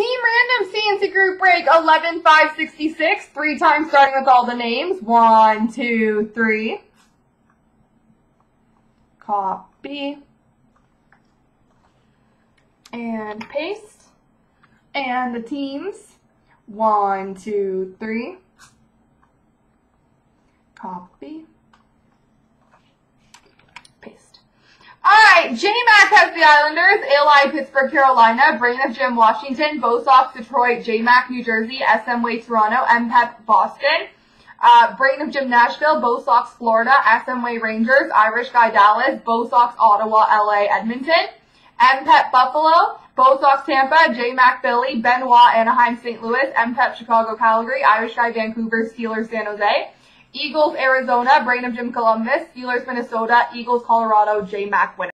Team Random CNC Group Break 11566. Three times starting with all the names. One, two, three. Copy. And paste. And the teams. One, two, three. Copy. Paste. Alright, J-Mac has the Islanders, ALI Pittsburgh, Carolina, Brain of Jim Washington, Bosox Detroit, J-Mac New Jersey, SM Way Toronto, MPEP Boston, uh, Brain of Jim Nashville, Bosox Florida, SM Way Rangers, Irish Guy Dallas, Bosox Ottawa, LA Edmonton, MPEP Buffalo, Bosox Tampa, J-Mac Philly, Benoit Anaheim St. Louis, MPEP Chicago Calgary, Irish Guy Vancouver, Steelers San Jose, Eagles Arizona, Brain of Jim Columbus, Steelers Minnesota, Eagles Colorado, J-Mac winner.